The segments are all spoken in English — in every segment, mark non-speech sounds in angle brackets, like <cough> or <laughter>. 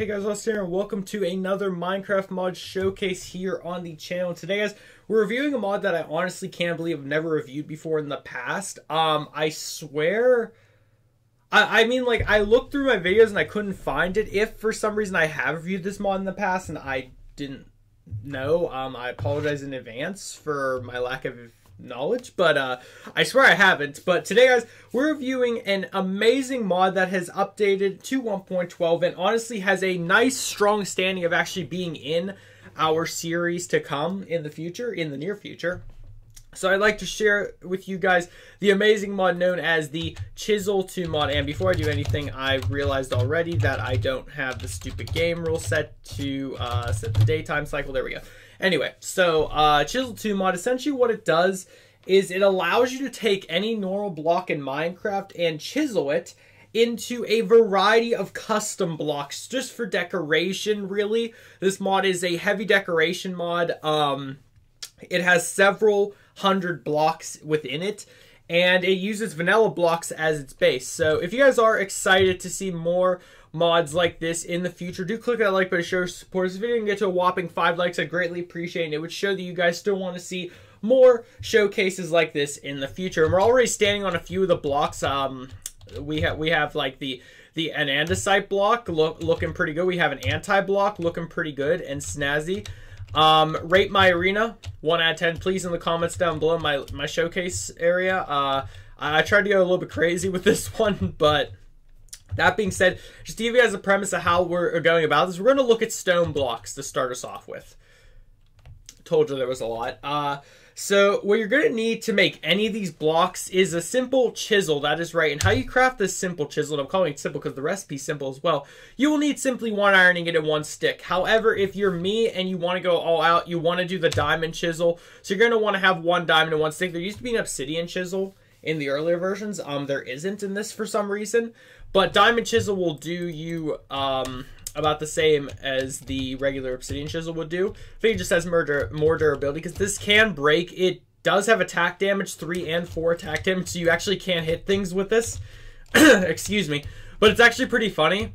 Hey guys, Austin here, and welcome to another Minecraft mod showcase here on the channel. Today, guys, we're reviewing a mod that I honestly can't believe I've never reviewed before in the past. Um, I swear, I, I mean, like, I looked through my videos and I couldn't find it. If for some reason I have reviewed this mod in the past and I didn't know, um, I apologize in advance for my lack of knowledge, but uh, I swear I haven't. But today, guys, we're reviewing an amazing mod that has updated to 1.12 and honestly has a nice, strong standing of actually being in our series to come in the future, in the near future. So I'd like to share with you guys the amazing mod known as the Chisel 2 mod. And before I do anything, I realized already that I don't have the stupid game rule set to uh, set the daytime cycle. There we go. Anyway, so uh, Chisel 2 mod, essentially what it does is it allows you to take any normal block in Minecraft and chisel it into a variety of custom blocks just for decoration, really. This mod is a heavy decoration mod. Um, it has several hundred blocks within it and it uses vanilla blocks as its base. So if you guys are excited to see more mods like this in the future, do click that like button, show support this video, and get to a whopping five likes. I greatly appreciate it. It would show that you guys still want to see more showcases like this in the future. And we're already standing on a few of the blocks. Um, we have we have like the the an andesite block look, looking pretty good. We have an anti block looking pretty good and snazzy. Um, rate my arena one out of ten, please, in the comments down below. My my showcase area. Uh, I tried to go a little bit crazy <laughs> with this one, but that being said, just to give you guys a premise of how we're going about this, we're going to look at stone blocks to start us off with. Told you there was a lot. Uh, so what you're going to need to make any of these blocks is a simple chisel. That is right. And how you craft this simple chisel, and I'm calling it simple because the recipe's simple as well, you will need simply one iron ingot and one stick. However, if you're me and you want to go all out, you want to do the diamond chisel. So you're going to want to have one diamond and one stick. There used to be an obsidian chisel in the earlier versions. Um, there isn't in this for some reason. But Diamond Chisel will do you um, about the same as the regular Obsidian Chisel would do. I think it just has more, more durability because this can break. It does have attack damage, 3 and 4 attack damage, so you actually can't hit things with this. <coughs> Excuse me. But it's actually pretty funny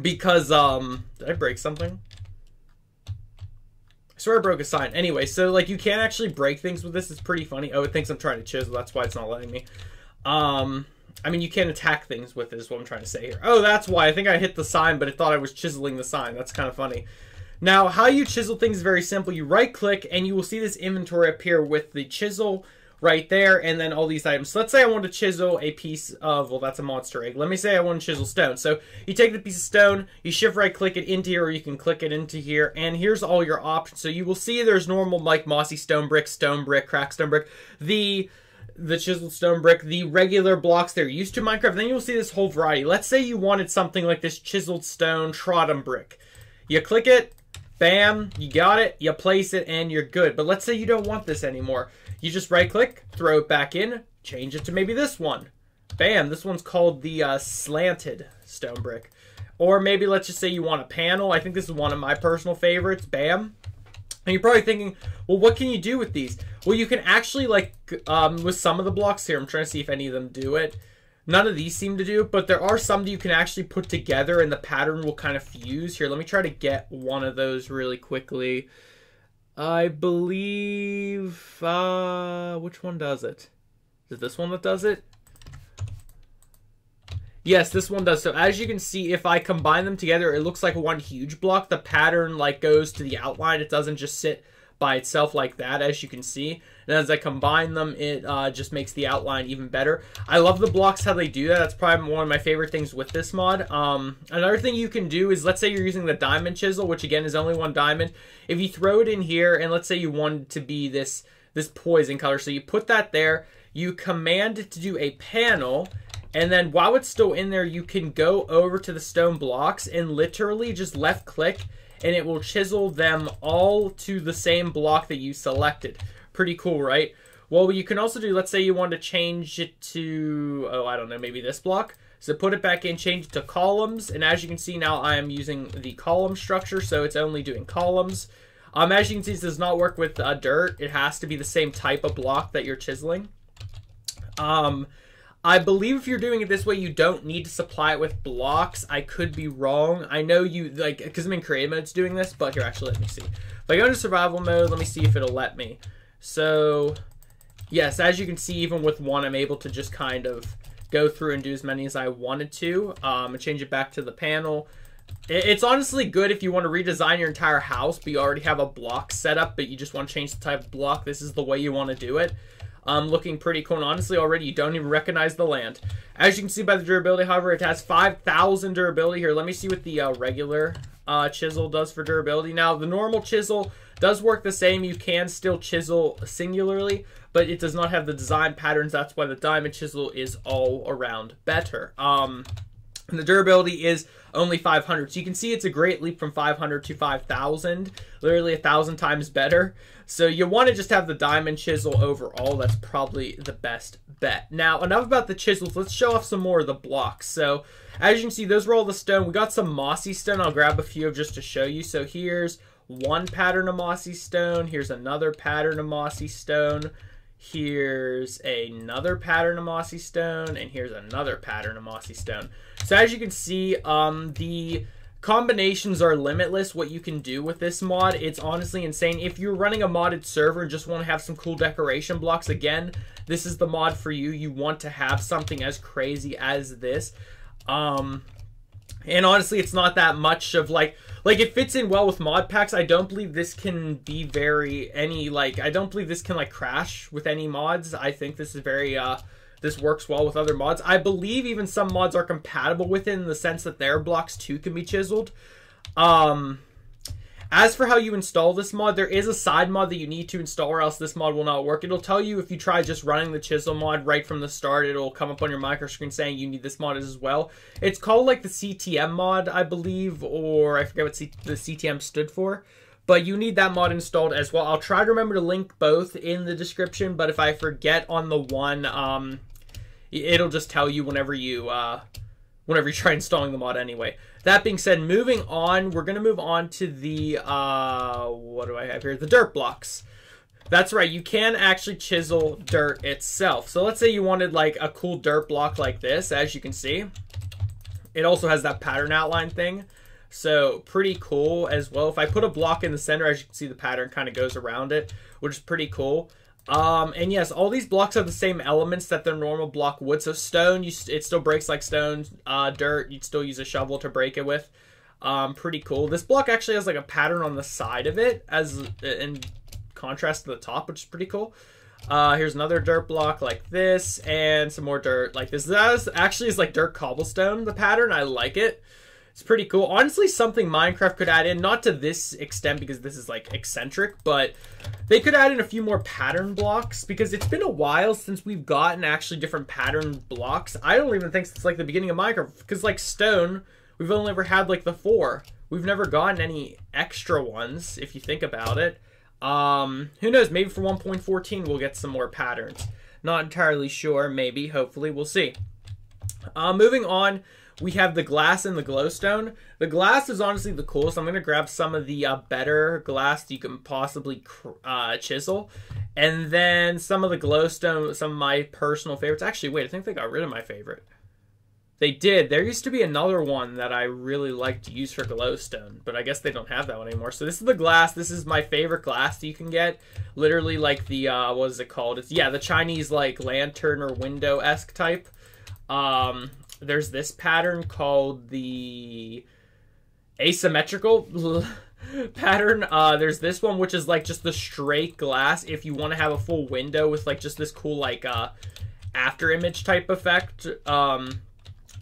because, um, did I break something? Swear I broke a sign. Anyway, so, like, you can't actually break things with this. It's pretty funny. Oh, it thinks I'm trying to chisel. That's why it's not letting me. Um, I mean, you can't attack things with it, is what I'm trying to say here. Oh, that's why. I think I hit the sign, but it thought I was chiseling the sign. That's kind of funny. Now, how you chisel things is very simple. You right-click, and you will see this inventory appear with the chisel right there, and then all these items. So let's say I want to chisel a piece of, well, that's a monster egg. Let me say I want to chisel stone. So you take the piece of stone, you shift right-click it into here, or you can click it into here, and here's all your options. So you will see there's normal, like, mossy stone brick, stone brick, cracked stone brick. The the chiseled stone brick, the regular blocks they're used to Minecraft. Then you'll see this whole variety. Let's say you wanted something like this chiseled stone trodden brick. You click it, bam, you got it, you place it, and you're good. But let's say you don't want this anymore. You just right click, throw it back in, change it to maybe this one. Bam, this one's called the uh, slanted stone brick. Or maybe let's just say you want a panel. I think this is one of my personal favorites. Bam. And you're probably thinking, well, what can you do with these? Well, you can actually, like, um, with some of the blocks here, I'm trying to see if any of them do it. None of these seem to do but there are some that you can actually put together and the pattern will kind of fuse. Here, let me try to get one of those really quickly. I believe, uh, which one does it? Is it this one that does it? Yes, this one does. So as you can see, if I combine them together, it looks like one huge block. The pattern like goes to the outline. It doesn't just sit by itself like that, as you can see. And as I combine them, it uh, just makes the outline even better. I love the blocks, how they do that. That's probably one of my favorite things with this mod. Um, another thing you can do is, let's say you're using the diamond chisel, which again is only one diamond. If you throw it in here, and let's say you want to be this, this poison color, so you put that there, you command it to do a panel, and then while it's still in there, you can go over to the stone blocks and literally just left click and it will chisel them all to the same block that you selected. Pretty cool, right? Well, you can also do, let's say you want to change it to, oh, I don't know, maybe this block. So put it back in, change it to columns. And as you can see now, I am using the column structure, so it's only doing columns. Um, as you can see, this does not work with uh, dirt. It has to be the same type of block that you're chiseling. Um, I believe if you're doing it this way, you don't need to supply it with blocks. I could be wrong. I know you, like, because I'm in creative mode it's doing this, but here, actually, let me see. If I go into survival mode, let me see if it'll let me. So, yes, as you can see, even with one, I'm able to just kind of go through and do as many as I wanted to. Um, change it back to the panel. It's honestly good if you want to redesign your entire house, but you already have a block set up, but you just want to change the type of block. This is the way you want to do it um, looking pretty cool. And honestly, already you don't even recognize the land. As you can see by the durability, however, it has 5,000 durability here. Let me see what the uh, regular uh, chisel does for durability. Now, the normal chisel does work the same. You can still chisel singularly, but it does not have the design patterns. That's why the diamond chisel is all around better. Um, and the durability is only 500. So you can see it's a great leap from 500 to 5,000, literally a thousand times better. So you want to just have the diamond chisel overall. That's probably the best bet. Now, enough about the chisels. Let's show off some more of the blocks. So as you can see, those were all the stone. We got some mossy stone. I'll grab a few of just to show you. So here's one pattern of mossy stone. Here's another pattern of mossy stone. Here's another pattern of mossy stone, and here's another pattern of mossy stone. So as you can see, um, the combinations are limitless what you can do with this mod. It's honestly insane. If you're running a modded server and just want to have some cool decoration blocks, again, this is the mod for you. You want to have something as crazy as this. Um, and honestly, it's not that much of like like it fits in well with mod packs. I don't believe this can be very any like I don't believe this can like crash with any mods. I think this is very uh this works well with other mods. I believe even some mods are compatible with it in the sense that their blocks too can be chiseled. Um as for how you install this mod, there is a side mod that you need to install or else this mod will not work. It'll tell you if you try just running the chisel mod right from the start, it'll come up on your micro screen saying you need this mod as well. It's called like the CTM mod, I believe, or I forget what C the CTM stood for. But you need that mod installed as well. I'll try to remember to link both in the description, but if I forget on the one, um, it'll just tell you whenever you uh, whenever you try installing the mod anyway. That being said, moving on, we're going to move on to the, uh, what do I have here? The dirt blocks. That's right, you can actually chisel dirt itself. So let's say you wanted like a cool dirt block like this, as you can see. It also has that pattern outline thing. So pretty cool as well. If I put a block in the center, as you can see, the pattern kind of goes around it, which is pretty cool. Um, and yes, all these blocks have the same elements that the normal block would. So stone, you it still breaks like stone. Uh, dirt, you'd still use a shovel to break it with. Um, pretty cool. This block actually has like a pattern on the side of it as in contrast to the top, which is pretty cool. Uh, here's another dirt block like this, and some more dirt like this. That is, actually is like dirt cobblestone. The pattern, I like it. It's pretty cool. Honestly, something Minecraft could add in, not to this extent because this is like eccentric, but they could add in a few more pattern blocks because it's been a while since we've gotten actually different pattern blocks. I don't even think it's like the beginning of Minecraft because like stone, we've only ever had like the four. We've never gotten any extra ones if you think about it. Um, who knows? Maybe for 1.14 we'll get some more patterns. Not entirely sure. Maybe. Hopefully, we'll see. Uh, moving on we have the glass and the glowstone. The glass is honestly the coolest. I'm going to grab some of the uh, better glass you can possibly uh, chisel. And then some of the glowstone, some of my personal favorites. Actually, wait, I think they got rid of my favorite. They did. There used to be another one that I really liked to use for glowstone, but I guess they don't have that one anymore. So this is the glass. This is my favorite glass you can get. Literally like the, uh, what is it called? It's, yeah, the Chinese like lantern or window-esque type. Um, there's this pattern called the asymmetrical <laughs> pattern. Uh, there's this one which is like just the straight glass. If you want to have a full window with like just this cool like uh, after image type effect, um,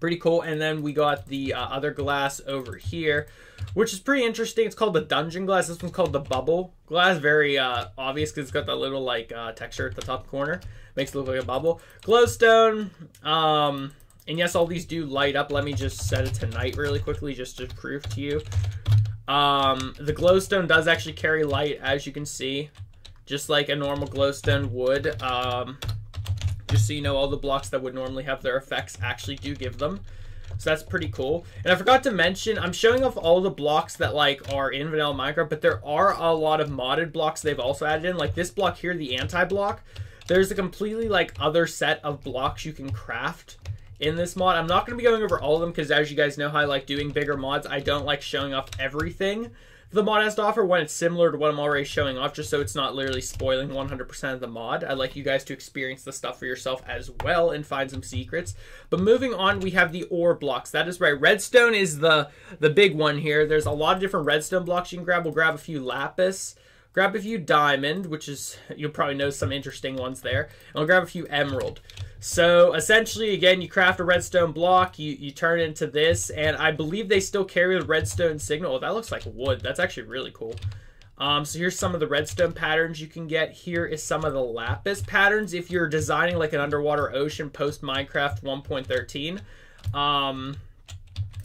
pretty cool. And then we got the uh, other glass over here, which is pretty interesting. It's called the dungeon glass. This one's called the bubble glass. Very uh, obvious because it's got that little like uh, texture at the top corner. Makes it look like a bubble. Glowstone. Um, and yes, all these do light up. Let me just set it to night really quickly just to prove to you. Um, the glowstone does actually carry light, as you can see, just like a normal glowstone would. Um, just so you know, all the blocks that would normally have their effects actually do give them. So that's pretty cool. And I forgot to mention, I'm showing off all the blocks that like are in vanilla Minecraft, but there are a lot of modded blocks they've also added in. Like this block here, the anti-block. there's a completely like other set of blocks you can craft in this mod. I'm not going to be going over all of them because as you guys know how I like doing bigger mods, I don't like showing off everything the mod has to offer when it's similar to what I'm already showing off, just so it's not literally spoiling 100% of the mod. I'd like you guys to experience the stuff for yourself as well and find some secrets. But moving on, we have the ore blocks. That is right. Redstone is the, the big one here. There's a lot of different redstone blocks you can grab. We'll grab a few lapis. Grab a few diamond, which is, you'll probably know some interesting ones there. And we'll grab a few emerald. So essentially, again, you craft a redstone block, you, you turn it into this, and I believe they still carry the redstone signal. Oh, that looks like wood. That's actually really cool. Um, so here's some of the redstone patterns you can get. Here is some of the lapis patterns if you're designing like an underwater ocean post Minecraft 1.13. Um,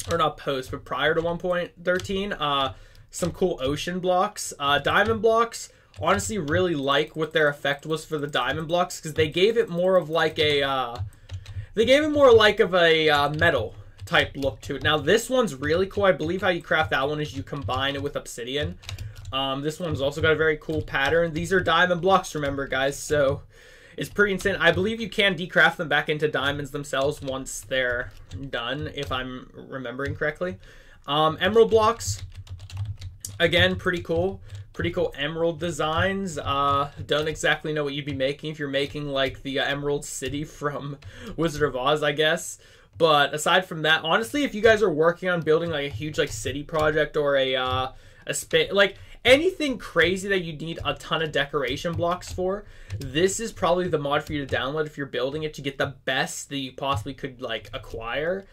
or not post, but prior to 1.13. Uh, some cool ocean blocks. Uh, diamond blocks honestly really like what their effect was for the diamond blocks because they gave it more of like a uh, they gave it more like of a uh, metal type look to it. Now this one's really cool. I believe how you craft that one is you combine it with obsidian. Um, this one's also got a very cool pattern. These are diamond blocks, remember guys, so it's pretty insane. I believe you can decraft them back into diamonds themselves once they're done, if I'm remembering correctly. Um, emerald blocks, again, pretty cool pretty cool emerald designs. Uh, don't exactly know what you'd be making if you're making like the uh, Emerald City from <laughs> Wizard of Oz, I guess. But aside from that, honestly, if you guys are working on building like a huge like city project or a uh, a space like anything crazy that you need a ton of decoration blocks for, this is probably the mod for you to download if you're building it to get the best that you possibly could like acquire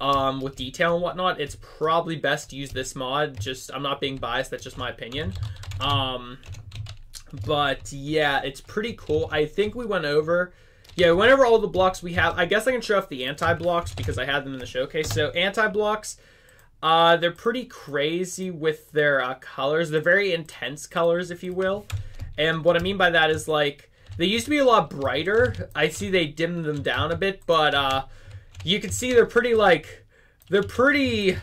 um, with detail and whatnot, it's probably best to use this mod. Just I'm not being biased. That's just my opinion. Um, but yeah, it's pretty cool. I think we went over. Yeah, we went over all the blocks we have. I guess I can show off the anti-blocks because I had them in the showcase. So anti-blocks, uh, they're pretty crazy with their uh, colors. They're very intense colors, if you will. And what I mean by that is like they used to be a lot brighter. I see they dimmed them down a bit, but uh, you can see they're pretty like they're pretty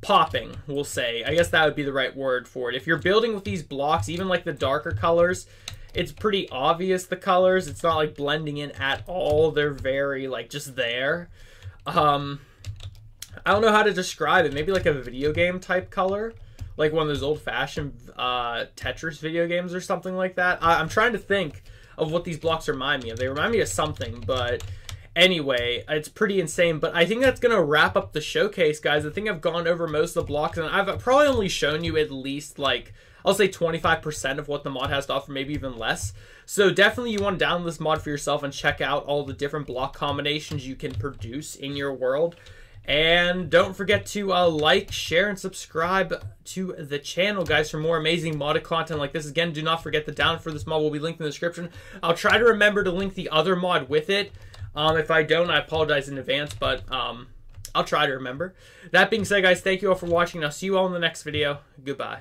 popping, we'll say. I guess that would be the right word for it. If you're building with these blocks, even like the darker colors, it's pretty obvious the colors. It's not like blending in at all. They're very like just there. Um I don't know how to describe it. Maybe like a video game type color. Like one of those old fashioned uh, Tetris video games or something like that. I, I'm trying to think of what these blocks remind me of. They remind me of something, but Anyway, it's pretty insane, but I think that's going to wrap up the showcase, guys. I think I've gone over most of the blocks, and I've probably only shown you at least, like, I'll say 25% of what the mod has to offer, maybe even less. So definitely you want to download this mod for yourself and check out all the different block combinations you can produce in your world. And don't forget to uh, like, share, and subscribe to the channel, guys, for more amazing modded content like this. Again, do not forget the down for this mod will be linked in the description. I'll try to remember to link the other mod with it. Um, if I don't, I apologize in advance, but um, I'll try to remember. That being said, guys, thank you all for watching. I'll see you all in the next video. Goodbye.